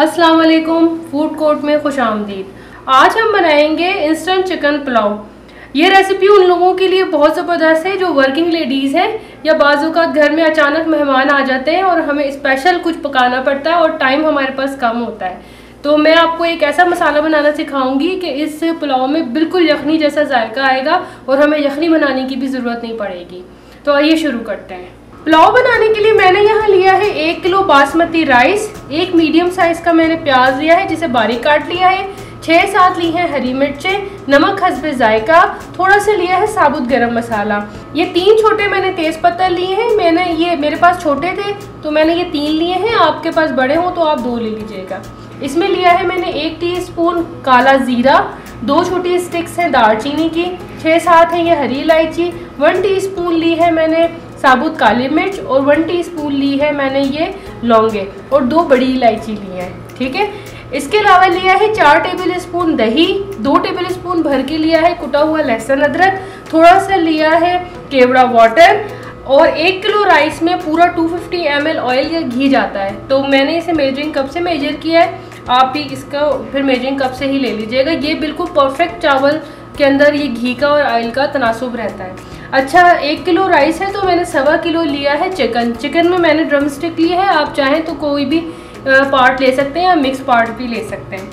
अस्सलाम वालेकुम food court में खुश आमदीद। आज हम बनाएँगे इंस्टेंट चिकन पुलाव। ये रेसिपी उन लोगों के लिए बहुत ज़बरदस्त है, जो वर्किंग लेडीज़ हैं, या बाजू का घर में अचानक मेहमान आ जाते हैं और हमें स्पेशल कुछ पकाना पड़ता है और टाइम हमारे पास कम होता है। तो मैं आपको एक ऐसा मसाला बनाना सिखाऊँगी कि इस पुलाव में बिल्कुल यखनी जैसा जायका आएगा और हमें यखनी बनाने की भी ज़रूरत नहीं पड़ेगी। तो आइए शुरू करते हैं। पुलाव बनाने के लिए मैंने यहाँ लिया है एक किलो बासमती राइस एक मीडियम साइज़ का मैंने प्याज लिया है, जिसे बारीक काट लिया है। छः सात ली हैं हरी मिर्चें, नमक, हसबे जायका, थोड़ा सा लिया है साबुत गरम मसाला। ये तीन छोटे मैंने तेज़ पत्ता लिए हैं, मैंने ये, मेरे पास छोटे थे तो मैंने ये तीन लिए हैं, आपके पास बड़े हों तो आप दो ले लीजिएगा। इसमें लिया है मैंने एक टीस्पून काला ज़ीरा, दो छोटी स्टिक्स हैं दालचीनी की छः सात है ये हरी इलायची वन टीस्पून ली है मैंने साबुत काली मिर्च और वन टीस्पून ली है मैंने ये लौंगे और दो बड़ी इलायची ली है, ठीक है? इसके अलावा लिया है चार टेबल स्पून दही, दो टेबल स्पून भर के लिया है कुटा हुआ लहसुन अदरक, थोड़ा सा लिया है केवड़ा वाटर और एक किलो राइस में पूरा 250 फिफ्टी ऑयल या घी जाता है। तो मैंने इसे मेजरिंग कप से मेजर किया है, आप भी इसका फिर मेजरिंग कप से ही ले लीजिएगा। ये बिल्कुल परफेक्ट चावल के अंदर ये घी का और ऑयल का तनासुब रहता है। अच्छा एक किलो राइस है तो मैंने सवा किलो लिया है चिकन चिकन में मैंने ड्रम स्टिक ली है, आप चाहें तो कोई भी पार्ट ले सकते हैं या मिक्स पार्ट भी ले सकते हैं।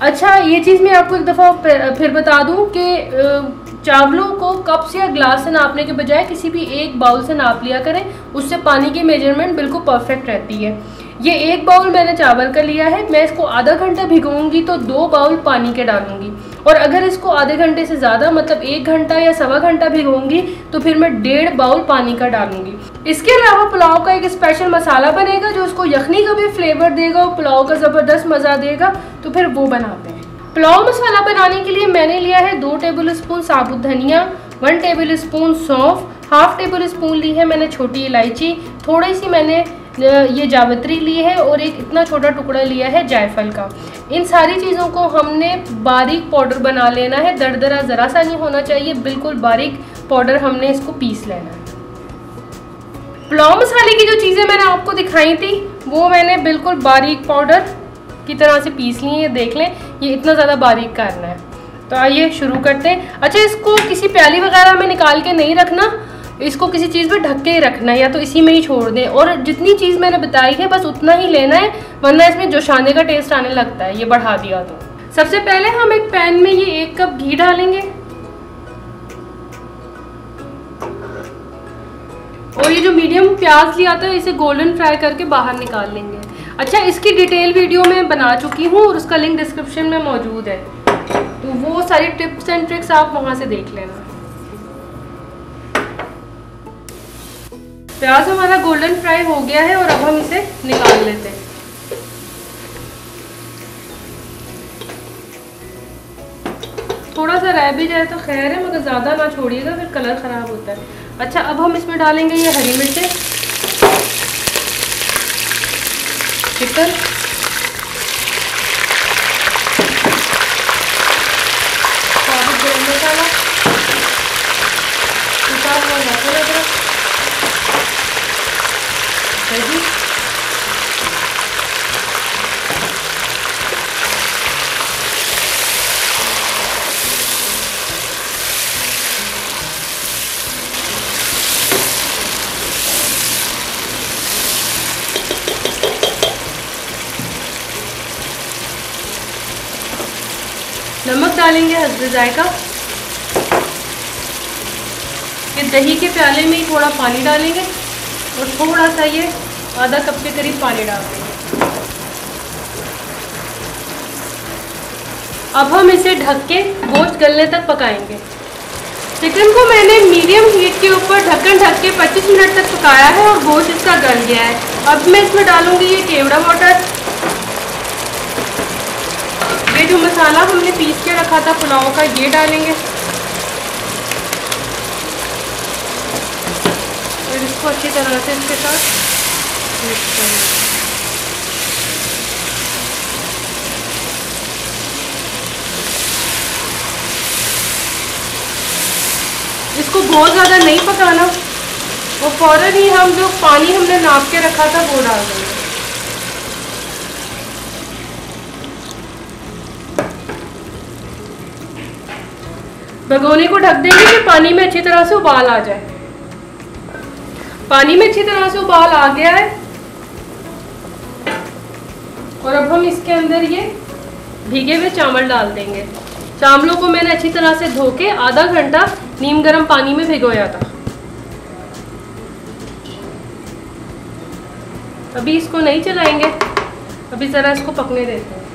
अच्छा ये चीज़ मैं आपको एक दफ़ा फिर बता दूँ कि चावलों को कप से या ग्लास से नापने के बजाय किसी भी एक बाउल से नाप लिया करें, उससे पानी की मेज़रमेंट बिल्कुल परफेक्ट रहती है। ये एक बाउल मैंने चावल का लिया है, मैं इसको आधा घंटा भिगोऊँगी तो दो बाउल पानी के डालूँगी। और अगर इसको आधे घंटे से ज़्यादा मतलब एक घंटा या सवा घंटा भिगोऊँगी तो फिर मैं डेढ़ बाउल पानी का डालूँगी। इसके अलावा पुलाव का एक स्पेशल मसाला बनेगा, जो उसको यखनी का भी फ्लेवर देगा और पुलाव का ज़बरदस्त मज़ा देगा तो फिर वो बनाते हैं। पुलाव मसाला बनाने के लिए मैंने लिया है दो टेबल स्पून साबुत धनिया वन टेबल स्पून सौंफ हाफ़ टेबल स्पून ली है मैंने छोटी इलायची, थोड़ी सी मैंने ये जावित्री ली है और एक इतना छोटा टुकड़ा लिया है जायफल का। इन सारी चीज़ों को हमने बारीक पाउडर बना लेना है। दरदरा ज़रा सा नहीं होना चाहिए। बिल्कुल बारीक पाउडर हमने इसको पीस लेना है। पुलाव मसाले की जो चीज़ें मैंने आपको दिखाई थी, वो मैंने बिल्कुल बारीक पाउडर की तरह से पीस ली है। देख लें, ये इतना ज़्यादा बारीक करना है। तो आइए शुरू करते हैं। अच्छा इसको किसी प्याली वगैरह में निकाल के नहीं रखना। इसको किसी चीज़ पर ढक के ही रखना है, या तो इसी में ही छोड़ दें। और जितनी चीज़ मैंने बताई है, बस उतना ही लेना है, वरना इसमें जोशाने का टेस्ट आने लगता है, ये बढ़ा दिया तो। सबसे पहले हम एक पैन में ये एक कप घी डालेंगे। और ये जो मीडियम प्याज लिया था, इसे गोल्डन फ्राई करके बाहर निकाल लेंगे। अच्छा इसकी डिटेल वीडियो मैं बना चुकी हूँ, और उसका लिंक डिस्क्रिप्शन में मौजूद है। तो वो सारी टिप्स एंड ट्रिक्स आप वहाँ से देख लेना। प्याज हमारा गोल्डन फ्राई हो गया है और अब हम इसे निकाल लेते हैं। थोड़ा सा रह भी जाए तो खैर है, मगर ज़्यादा ना छोड़िएगा, फिर कलर ख़राब होता है। अच्छा अब हम इसमें डालेंगे ये हरी मिर्चें। चिकन। नमक डालेंगे हल्दी जायका। ये दही के प्याले में ही थोड़ा पानी डालेंगे और थोड़ा सा ये आधा कप के करीब पानी डाल देंगे। अब हम इसे ढक के गोश्त गलने तक पकाएँगे। चिकन को मैंने मीडियम हीट के ऊपर ढक्कन ढक के 25 मिनट तक पकाया है और गोश्त इसका गल गया है। अब मैं इसमें डालूँगी ये केवड़ा वाटर जो मसाला हमने पीस के रखा था, पुलाव का, ये डालेंगे। और इसको अच्छी तरह से इसके साथ मिक्स करेंगे। इसको बहुत ज़्यादा नहीं पकाना। और फ़ौरन ही हम जो पानी हमने नाप के रखा था, वो डाल देंगे। भगोने को ढक देंगे कि पानी में अच्छी तरह से उबाल आ जाए। पानी में अच्छी तरह से उबाल आ गया है। और अब हम इसके अंदर ये भीगे हुए चावल डाल देंगे। चावलों को मैंने अच्छी तरह से धो के आधा घंटा नीम गर्म पानी में भिगोया था। अभी इसको नहीं चलाएँगे। अभी ज़रा इसको पकने देते हैं।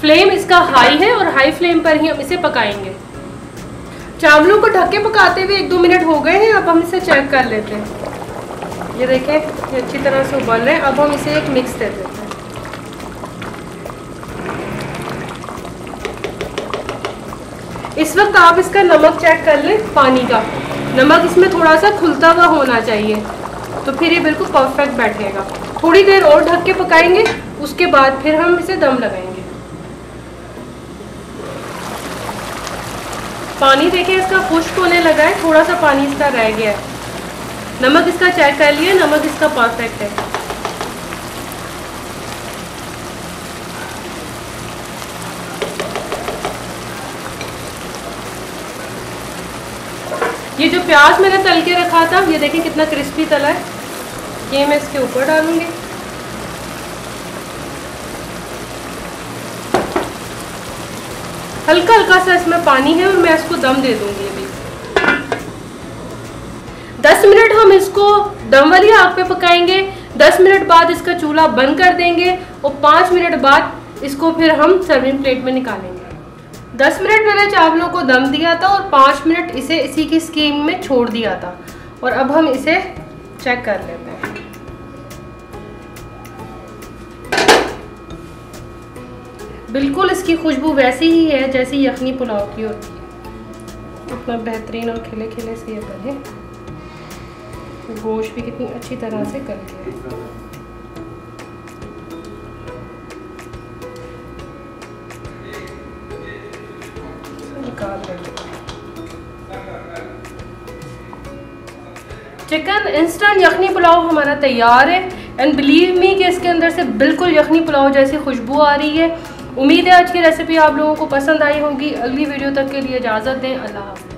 फ्लेम इसका हाई है और हाई फ्लेम पर ही हम इसे पकाएँगे। चावलों को ढक के पकाते हुए एक दो मिनट हो गए हैं, अब हम इसे चेक कर लेते हैं। ये देखें, ये अच्छी तरह से उबल रहे हैं, अब हम इसे एक मिक्स दे देते हैं। इस वक्त आप इसका नमक चेक कर लें, पानी का। नमक इसमें थोड़ा सा खुलता हुआ होना चाहिए तो फिर ये बिल्कुल परफेक्ट बैठेगा। थोड़ी देर और ढक के पकाएँगे, उसके बाद फिर हम इसे दम लगाएँगे। पानी देखिए इसका खुश्क होने लगा है थोड़ा सा पानी इसका रह गया है। नमक इसका चेक कर लिए नमक इसका परफेक्ट है। ये जो प्याज मैंने तल के रखा था, ये देखिए कितना क्रिस्पी तला है। ये मैं इसके ऊपर डालूँगी। हल्का हल्का सा इसमें पानी है और मैं इसको दम दे दूँगी अभी। दस मिनट हम इसको दम वाली आग पे पकाएँगे, दस मिनट बाद इसका चूल्हा बंद कर देंगे और पाँच मिनट बाद इसको फिर हम सर्विंग प्लेट में निकालेंगे। दस मिनट मैंने चावलों को दम दिया था और पाँच मिनट इसे इसी की स्कीम में छोड़ दिया था। और अब हम इसे चेक कर लेते बिल्कुल इसकी खुशबू वैसी ही है जैसी यखनी पुलाव की होती है। इतना बेहतरीन और खिले खिले से ये बने। गोश्त भी कितनी अच्छी तरह से गल गया। चिकन इंस्टेंट यखनी पुलाव हमारा तैयार है। एंड बिलीव मी कि इसके अंदर से बिल्कुल यखनी पुलाव जैसी खुशबू आ रही है। उम्मीद है आज की रेसिपी आप लोगों को पसंद आई होगी। अगली वीडियो तक के लिए इजाज़त दें। अल्लाह हाफ़